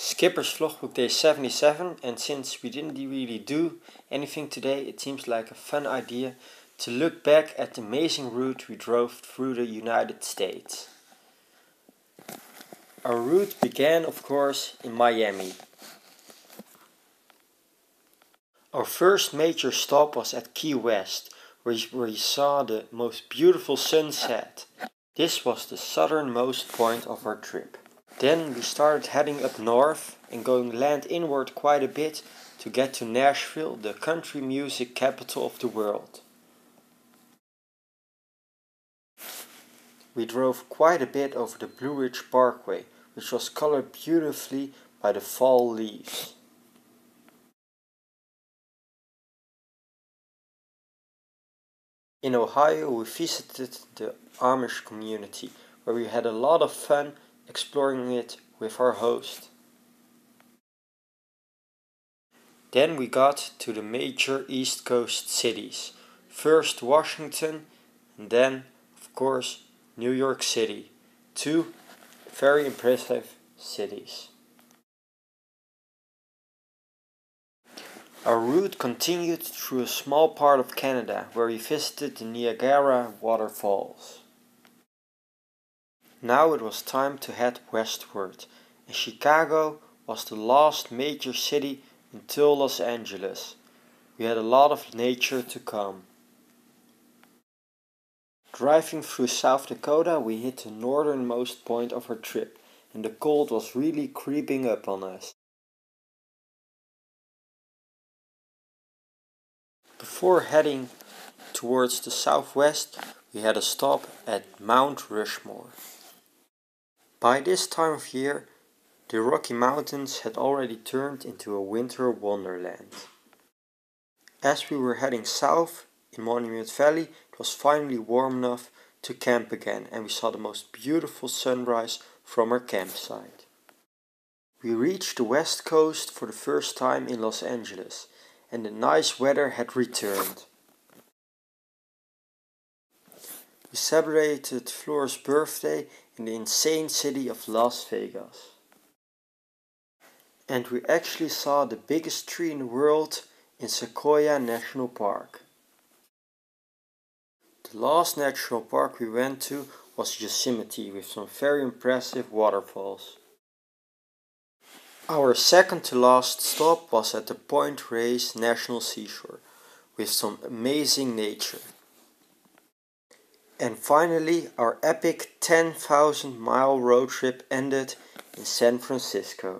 Skipper's Vlogbook Day 77 and since we didn't really do anything today it seems like a fun idea to look back at the amazing route we drove through the United States. Our route began of course in Miami. Our first major stop was at Key West where we saw the most beautiful sunset. This was the southernmost point of our trip. Then we started heading up north and going land inward quite a bit to get to Nashville, the country music capital of the world. We drove quite a bit over the Blue Ridge Parkway, which was colored beautifully by the fall leaves. In Ohio, we visited the Amish community, where we had a lot of fun exploring it with our host. Then we got to the major East Coast cities. First Washington, and then, of course, New York City. Two very impressive cities. Our route continued through a small part of Canada where we visited the Niagara waterfalls. Now it was time to head westward, and Chicago was the last major city until Los Angeles. We had a lot of nature to come. Driving through South Dakota, we hit the northernmost point of our trip, and the cold was really creeping up on us. Before heading towards the southwest, we had a stop at Mount Rushmore. By this time of year, the Rocky Mountains had already turned into a winter wonderland. As we were heading south in Monument Valley, it was finally warm enough to camp again and we saw the most beautiful sunrise from our campsite. We reached the west coast for the first time in Los Angeles and the nice weather had returned. We celebrated Flora's birthday in the insane city of Las Vegas. And we actually saw the biggest tree in the world in Sequoia National Park. The last national park we went to was Yosemite with some very impressive waterfalls. Our second to last stop was at the Point Reyes National Seashore with some amazing nature. And finally, our epic 10,000 mile road trip ended in San Francisco.